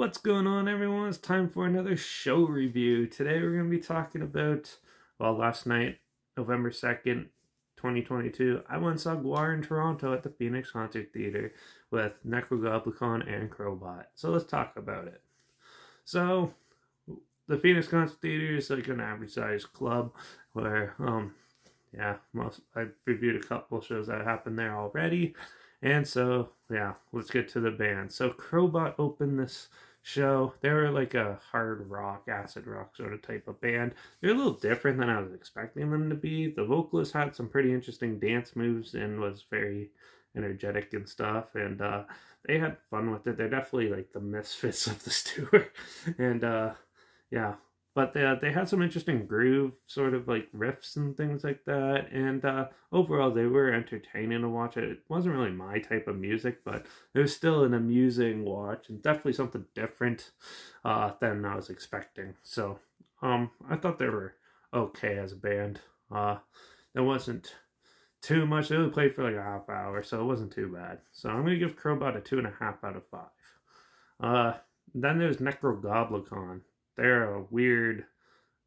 What's going on, everyone? It's time for another show review. Today we're going to be talking about, well, last night, November 2nd, 2022, I went saw GWAR in Toronto at the Phoenix Concert Theater with Nekrogoblikon and Crobot. So let's talk about it. So, the Phoenix Concert Theater is like an average sized club where, um, yeah, most I reviewed a couple shows that happened there already. And so, yeah, let's get to the band. So, Crobot opened this show. They were like a hard rock, acid rock sort of type of band. They're a little different than I was expecting them to be. The vocalist had some pretty interesting dance moves and was very energetic and stuff. And uh, they had fun with it. They're definitely like the misfits of the tour. and uh, yeah, but they, uh, they had some interesting groove sort of like riffs and things like that and uh, overall they were entertaining to watch. It wasn't really my type of music but it was still an amusing watch and definitely something different uh, than i was expecting. So um, i thought they were okay as a band. Uh, it wasn't too much. They only played for like a half hour so it wasn't too bad. So i'm going to give crobot a two and a half out of five. Uh, then there's Nekrogoblikon they're a weird,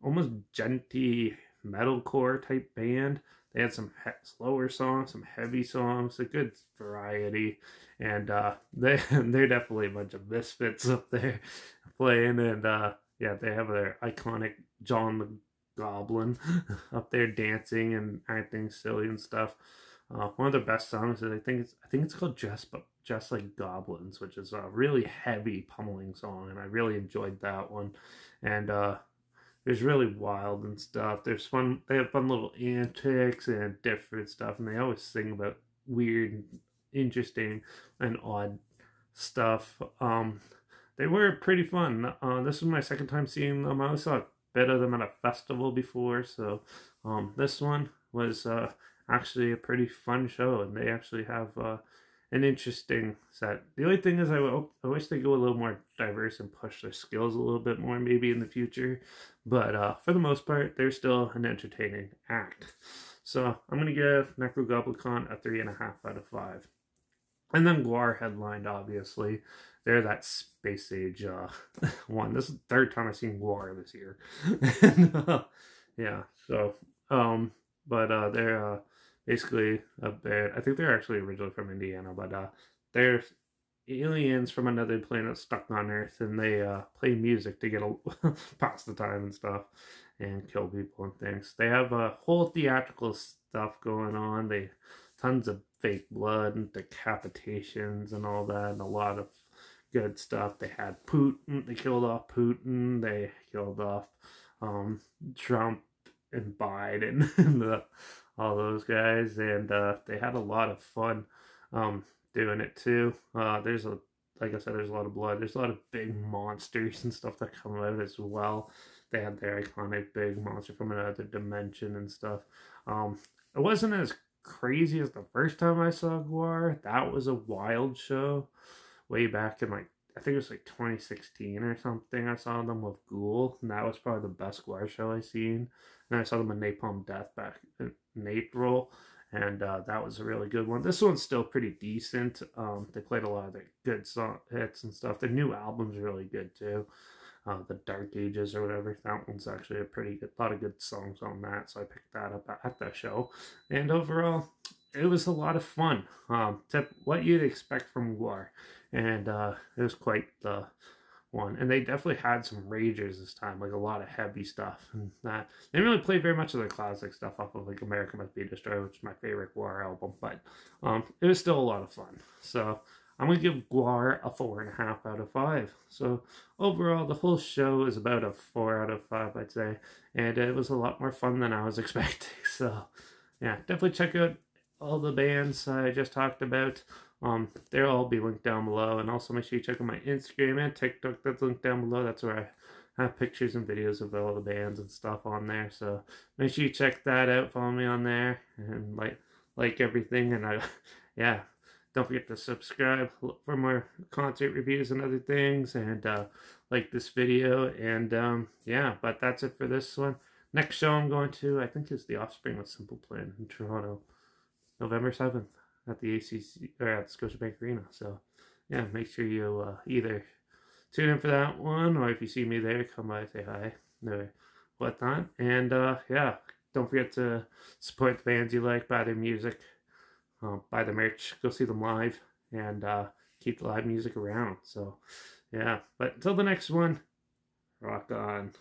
almost djenty metalcore type band. They had some slower songs, some heavy songs, a good variety, and uh, they they're definitely a bunch of misfits up there playing. And uh, yeah, they have their iconic John the Goblin up there dancing and acting silly and stuff. Uh, one of the best songs is I think it's I think it's called Just but Just Like Goblins, which is a really heavy pummeling song, and I really enjoyed that one. And uh, it's really wild and stuff. There's fun. They have fun little antics and different stuff, and they always sing about weird, interesting, and odd stuff. Um, they were pretty fun. Uh, this was my second time seeing them. I saw a bit of them at a festival before, so um, this one was uh, actually a pretty fun show, and they actually have uh, an interesting set. The only thing is, I, I wish they go a little more diverse and push their skills a little bit more, maybe in the future. But uh, for the most part, they're still an entertaining act. So I'm gonna give Nekrogoblikon a three and a half out of five. And then GWAR headlined, obviously. They're that space age uh, one. This is the third time I've seen GWAR this year. and, uh, yeah, so um, but uh, they're uh, basically a band. I think they're actually originally from Indiana, but uh, they're aliens from another planet stuck on Earth, and they uh, play music to get a, pass the time and stuff, and kill people and things. They have a whole theatrical stuff going on. They tons of fake blood and decapitations and all that, and a lot of good stuff. They had Putin. They killed off Putin. They killed off um, Trump and Biden and the, all those guys, and uh, they had a lot of fun um, doing it too. Uh, there's a like I said, there's a lot of blood. There's a lot of big monsters and stuff that come out as well. They had their iconic big monster from another dimension and stuff. Um, it wasn't as crazy as the first time I saw GWAR. That was a wild show way back in like I think it was like 2016 or something. I saw them with Ghoul, and that was probably the best GWAR show I seen. And I saw them in Napalm Death back in April, and uh, that was a really good one. This one's still pretty decent. Um, they played a lot of the good song hits and stuff. The new album's really good too. Uh, the Dark Ages or whatever. That one's actually a pretty good, lot of good songs on that. So I picked that up at the show. And overall, it was a lot of fun. Um, to what you'd expect from GWAR and uh, it was quite the one. And they definitely had some ragers this time, like a lot of heavy stuff. And that they didn't really play very much of the classic stuff off of like America Must Be Destroyed, which is my favorite GWAR album, but um, it was still a lot of fun. So I'm gonna give GWAR a four and a half out of five. So overall, the whole show is about a four out of five, I'd say, and it was a lot more fun than I was expecting. So yeah, definitely check out all the bands I just talked about. Um, they'll all be linked down below. And also make sure you check out my Instagram and TikTok that's linked down below. That's where I have pictures and videos of all the bands and stuff on there. So make sure you check that out. Follow me on there and like like everything. And I, yeah, don't forget to subscribe for more concert reviews and other things. And uh, like this video. And um, yeah, but that's it for this one. Next show I'm going to, I think, is The Offspring with Simple Plan in Toronto, November 7th at the ACC or at Scotiabank Arena. So, yeah, make sure you uh, either tune in for that one, or if you see me there, come by, say hi, or whatnot. And uh, yeah, don't forget to support the bands you like, buy their music, uh, buy the merch, go see them live, and uh, keep the live music around. So yeah, but until the next one, rock on.